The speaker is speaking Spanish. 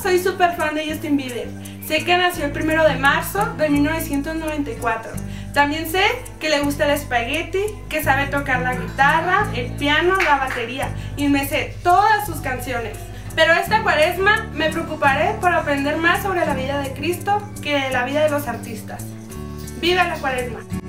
Soy súper fan de Justin Bieber. Sé que nació el primero de marzo de 1994. También sé que le gusta el espagueti, que sabe tocar la guitarra, el piano, la batería y me sé todas sus canciones. Pero esta cuaresma me preocuparé por aprender más sobre la vida de Cristo que la vida de los artistas. ¡Viva la cuaresma!